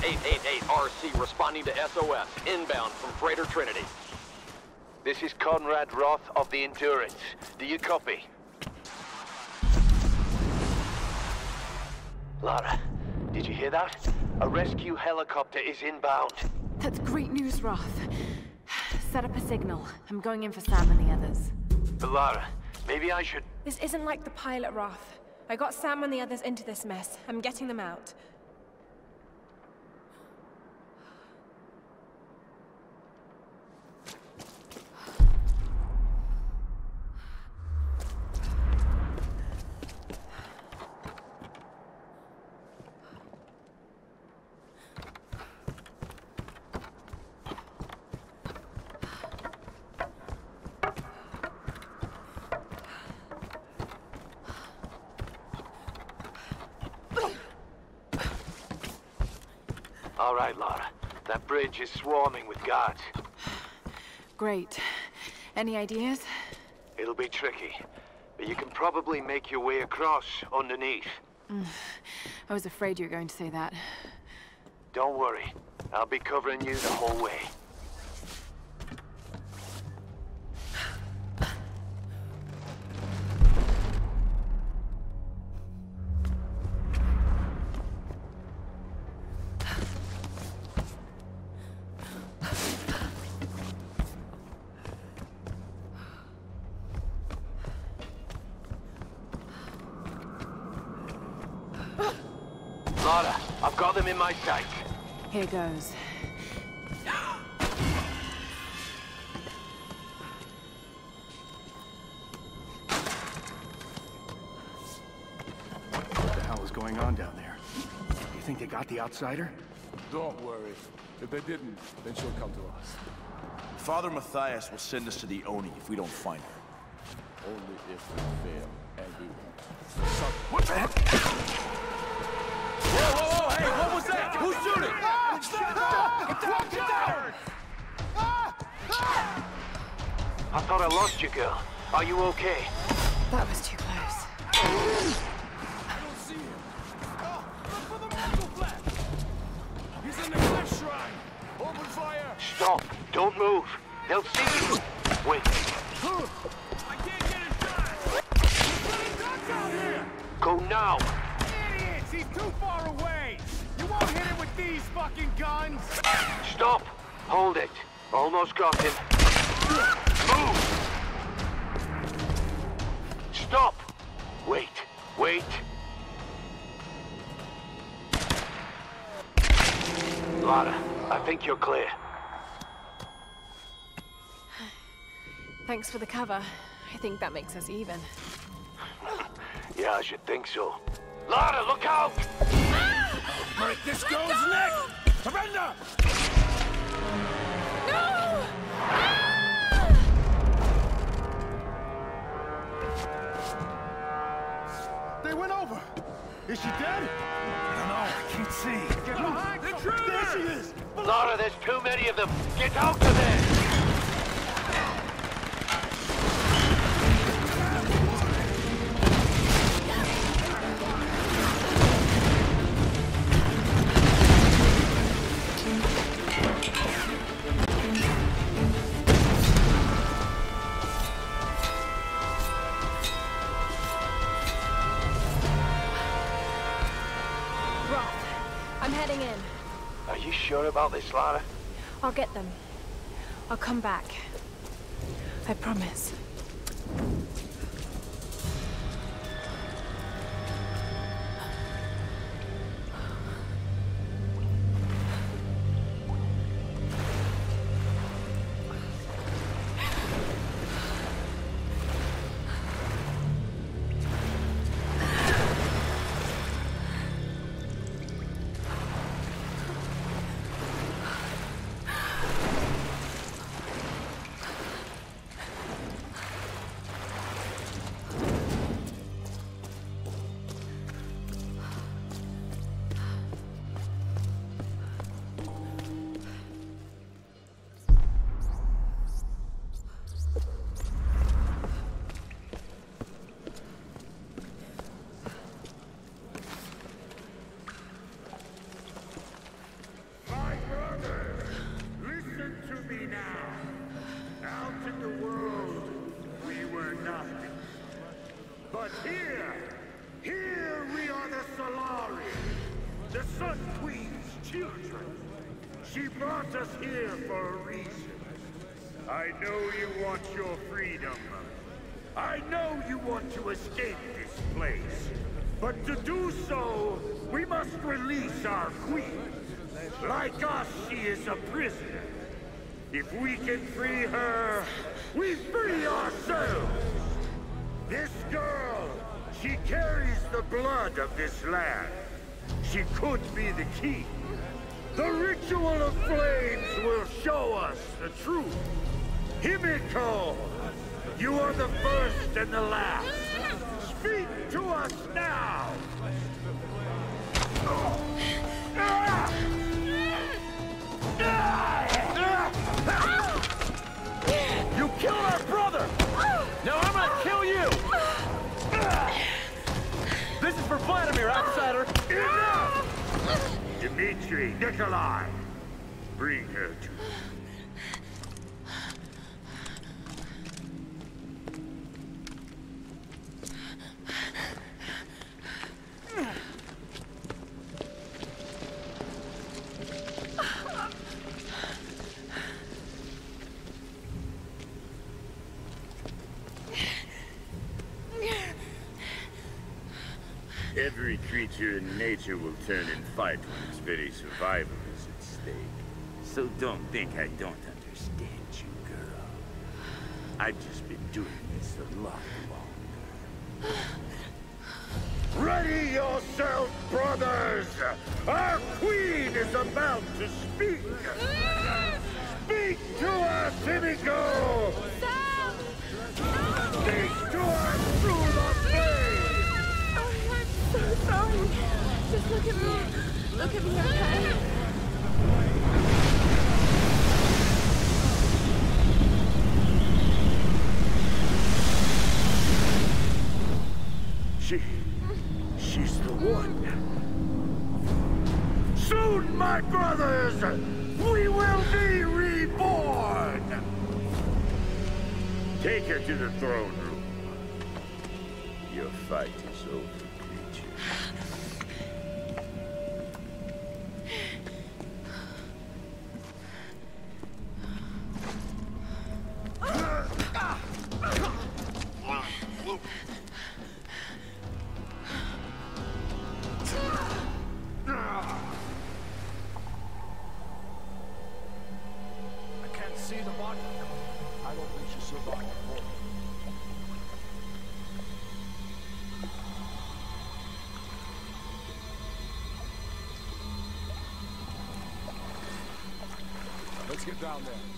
888RC responding to SOS, inbound from Freighter Trinity. This is Conrad Roth of the Endurance. Do you copy? Lara, did you hear that? A rescue helicopter is inbound. That's great news, Roth. Set up a signal. I'm going in for Sam and the others. But Lara, maybe I should... This isn't like the pilot, Roth. I got Sam and the others into this mess. I'm getting them out. All right, Lara. That bridge is swarming with guards. Great. Any ideas? It'll be tricky, but you can probably make your way across underneath. I was afraid you were going to say that. Don't worry. I'll be covering you the whole way. Lara, I've got them in my sight. Here goes. What the hell is going on down there? You think they got the outsider? Don't worry. If they didn't, then she'll come to us. Father Mathias will send us to the Oni if we don't find her. Only if we fail, and we won't. What the heck? Hey, what was that? Who's shooting? I thought I lost you, girl. Are you okay? That was too close. I don't see him. Oh, look for the mantle flap. He's in the cliff shrine. Open fire. Stop. Don't move. They'll see you. Wait. I can't get it done. He's running guns out here. Go now. Idiots! He's too far away! You won't hit him with these fucking guns! Stop. Hold it. Almost got him. Move. Stop. Wait. Wait. Lara, I think you're clear. Thanks for the cover. I think that makes us even. Yeah, I should think so. Lara, look out! Break this girl's neck. Surrender. No! Ah! They went over! Is she dead? I don't know. I can't see. Get behind! There she is! Lara, there's too many of them. Get out of there! I'll get them. I'll come back. I promise. But here, here we are the Solarii, the Sun Queen's children. She brought us here for a reason. I know you want your freedom. I know you want to escape this place. But to do so, we must release our queen. Like us, she is a prisoner. If we can free her, we free ourselves! This girl she carries the blood of this land. She could be the key. The ritual of flames will show us the truth. Himiko, you are the first and the last. Speak to us now! You Dmitri, Nikolai, bring her to nature will turn and fight when its very survival is at stake. So don't think I don't understand you, girl. I've just been doing this a lot longer. Ready yourself, brothers! Our queen is about to speak! Speak to us, Himiko! Just look at me. Look at me, okay? She... she's the one. Soon, my brothers, we will be reborn! Take her to the throne room. Your fight is over, down there.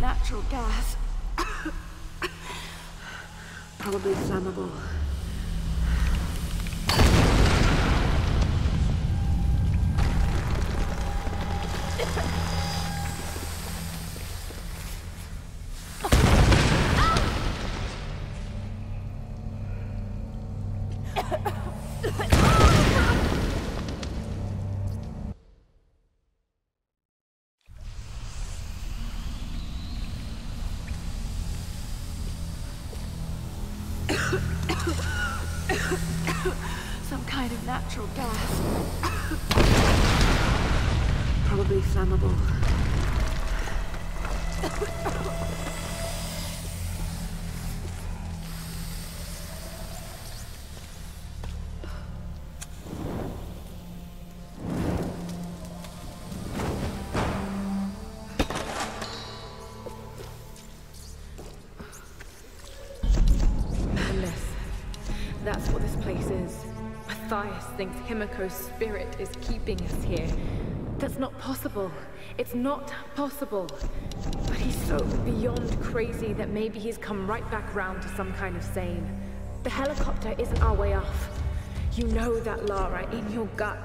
Natural gas. Probably flammable. Probably flammable. That's what this place is. Mathias thinks Himiko's spirit is keeping us here. That's not possible. It's not possible. But he's so beyond crazy that maybe he's come right back round to some kind of sane. The helicopter isn't our way off. You know that, Lara, in your gut.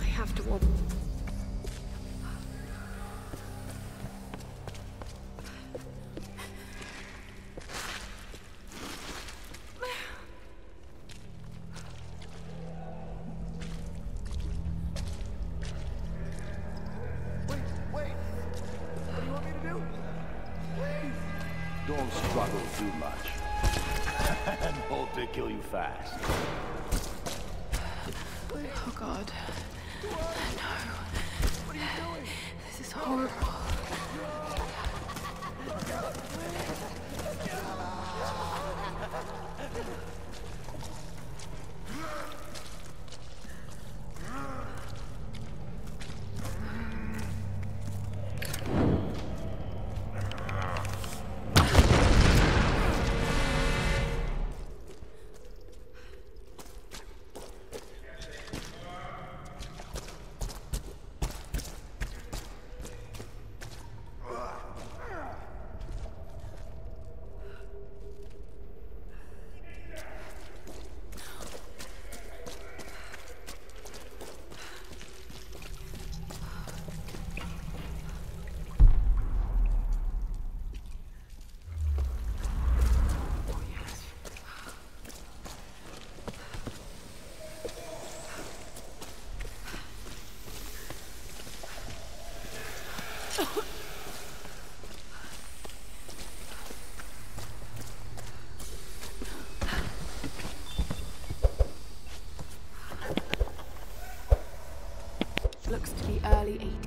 I have to warn. Don't struggle too much. and hope they kill you fast. Oh God. What are you doing? This is horrible. Looks to be early 80s.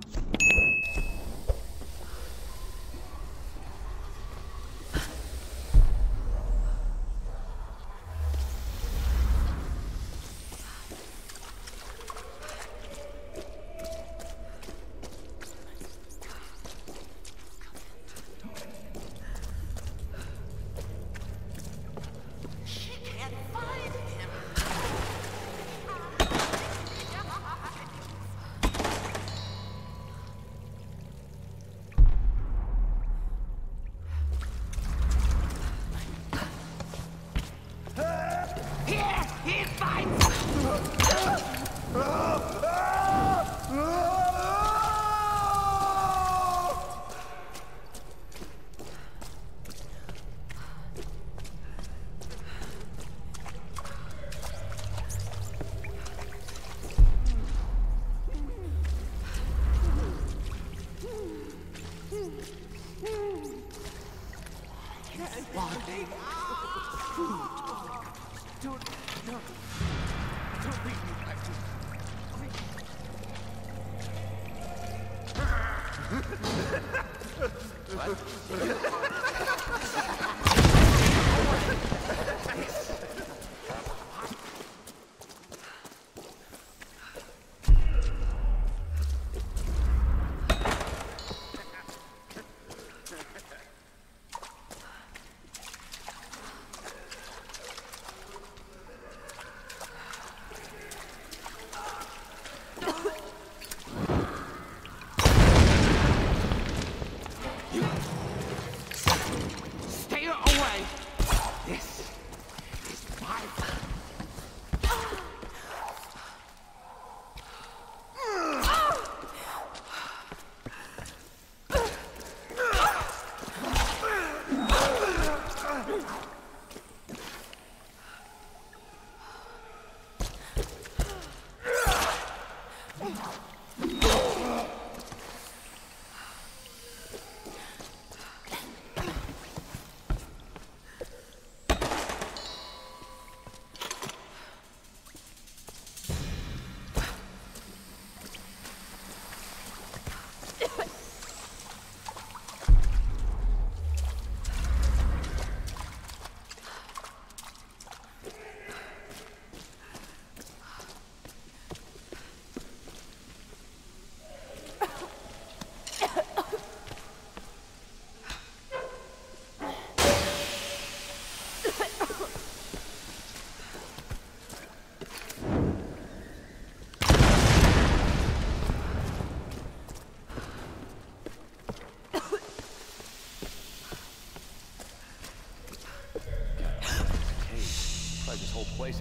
Don't,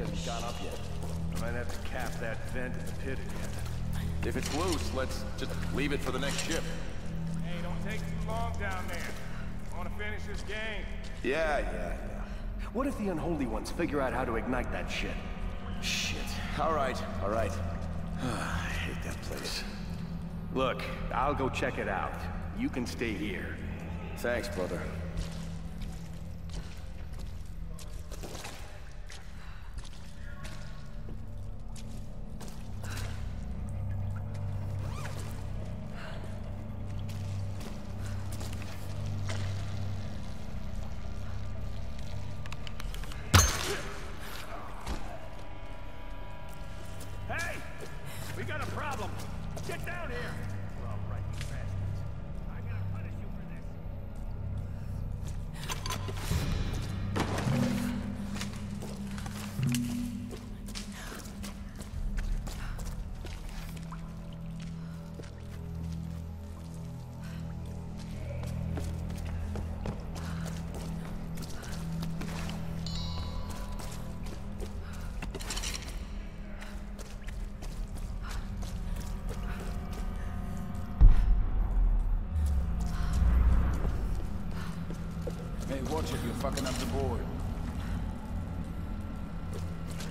hasn't gone up yet. I might have to cap that vent in the pit again. If it's loose, let's just leave it for the next ship. Hey, don't take too long down there. I want to finish this game. Yeah, yeah, yeah. What if the Unholy Ones figure out how to ignite that shit? Shit. All right, all right. I hate that place. Look, I'll go check it out. You can stay here. Thanks, brother. Hey, watch it, you're fucking up the board.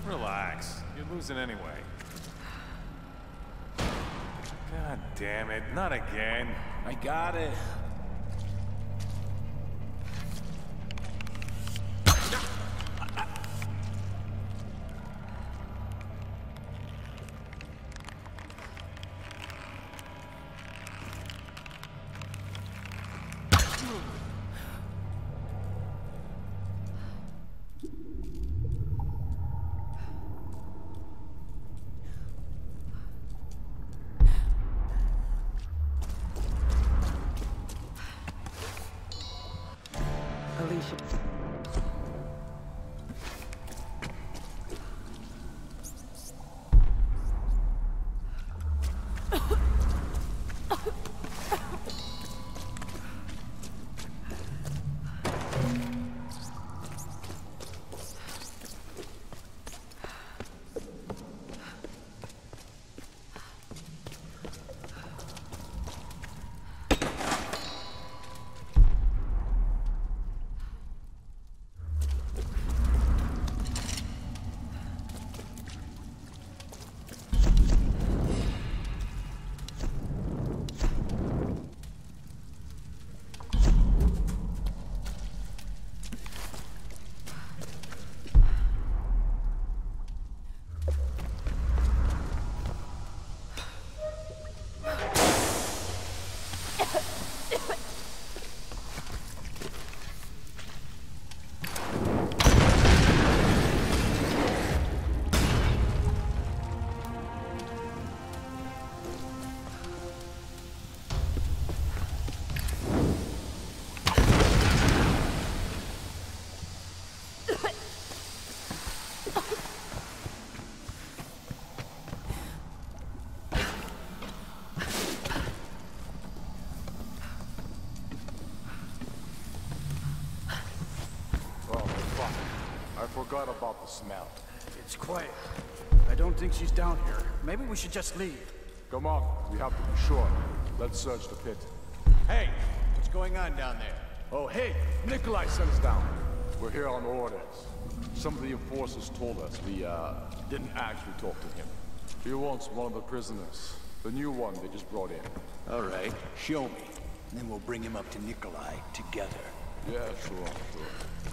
Relax. You're losing anyway. God damn it. Not again. I got it. Forgot about the smell. It's quiet. I don't think she's down here. Maybe we should just leave. Come on, we have to be sure. Let's search the pit. Hey, what's going on down there? Oh, hey, Nikolai sent us down. We're here on orders. Some of the enforcers told us we, uh, didn't actually talk to him. He wants one of the prisoners. The new one they just brought in. All right, show me. Then we'll bring him up to Nikolai together. Yeah, sure, sure.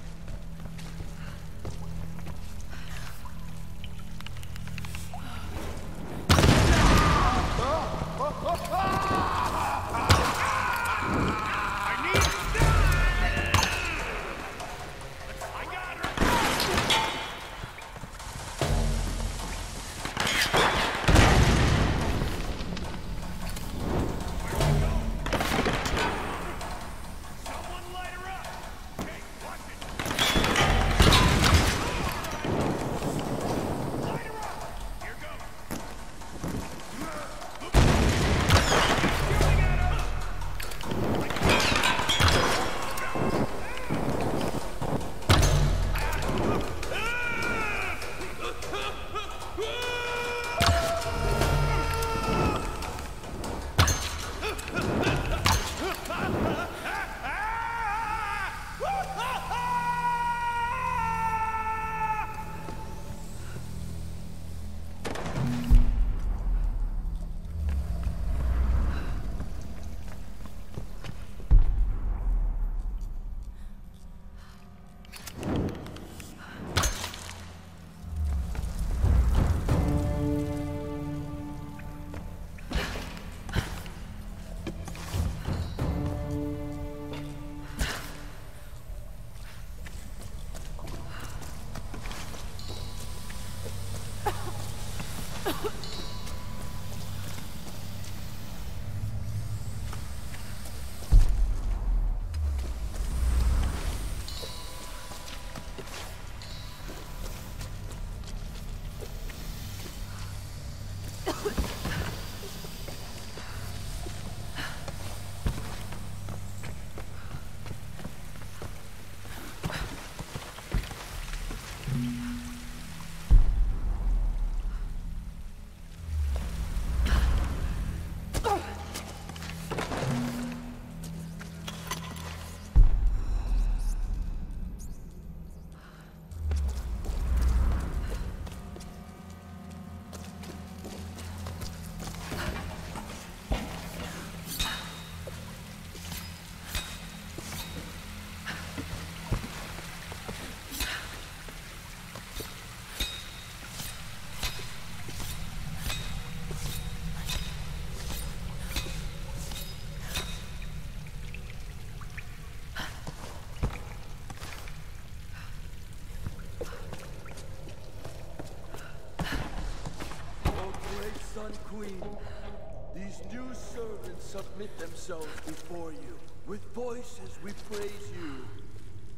Themselves before you. With voices we praise you.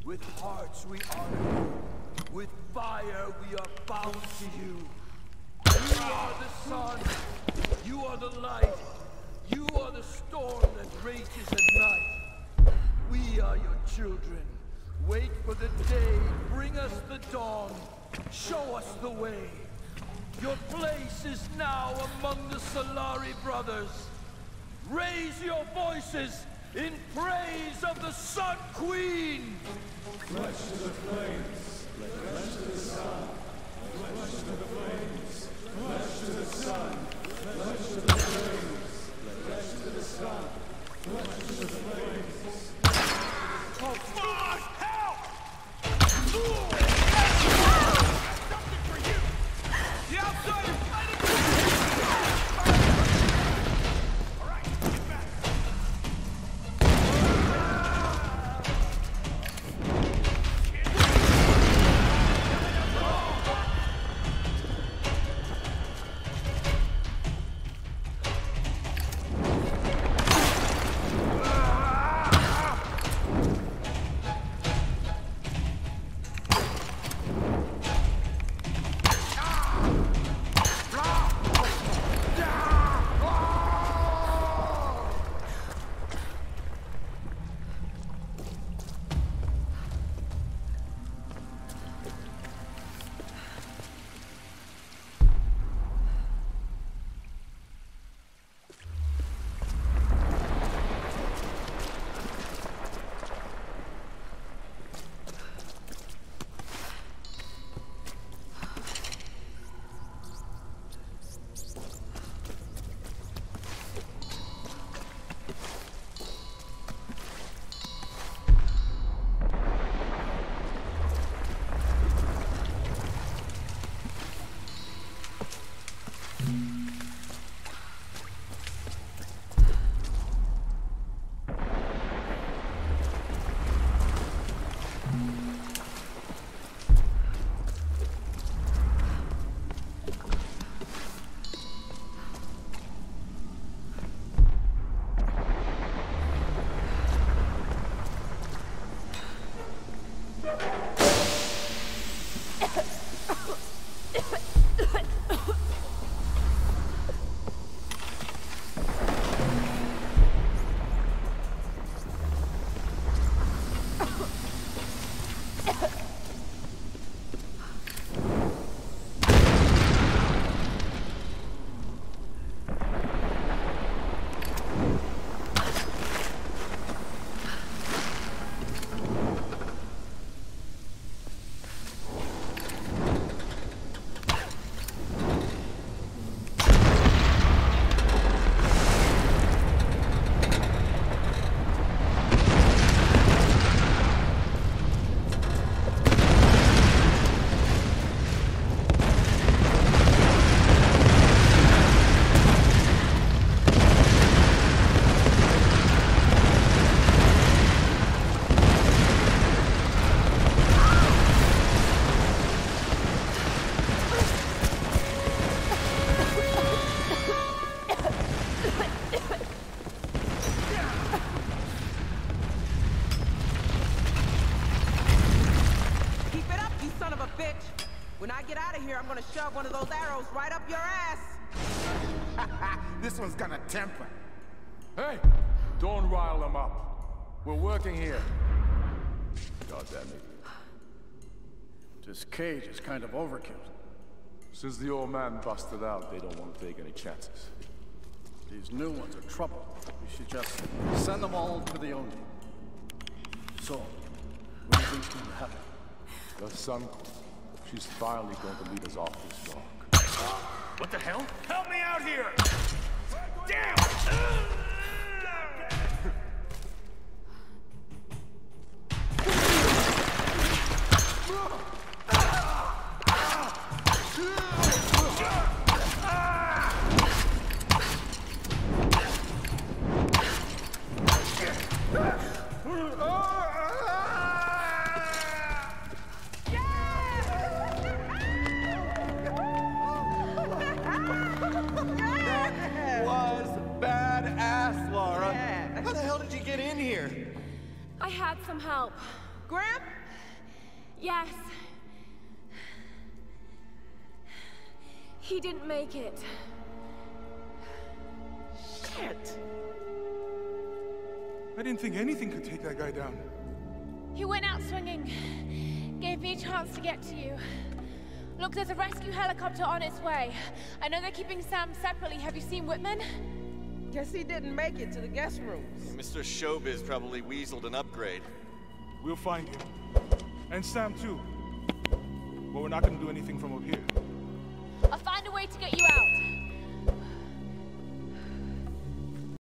With hearts we honor you. With fire we are bound to you. You are the sun. You are the light. You are the storm that rages at night. We are your children. Wait for the day. Bring us the dawn. Show us the way. Your place is now among the Solarii brothers. Raise your voices in praise of the Sun Queen! Flesh to the flames, flesh to the sun, flesh to the flames, flesh to the sun, flesh to the flames, flesh to the sun, flesh to the flames. Here, I'm gonna shove one of those arrows right up your ass! this one's gonna temper. Hey, don't rile them up. We're working here. God damn it. This cage is kind of overkill. Since the old man busted out, they don't want to take any chances. These new ones are trouble. We should just send them all to the Oni. So, what do you think's going to happen? The sun, she's finally going to lead us off this rock. What the hell? Help me out here! Damn! was badass. Some help. Grim? Yes. He didn't make it. Shit. I didn't think anything could take that guy down. He went out swinging. Gave me a chance to get to you. Look, there's a rescue helicopter on its way. I know they're keeping Sam separately. Have you seen Whitman? Guess he didn't make it to the guest rooms. Mr. Showbiz probably weaseled an upgrade. We'll find him. And Sam too. But we're not gonna do anything from up here. I'll find a way to get you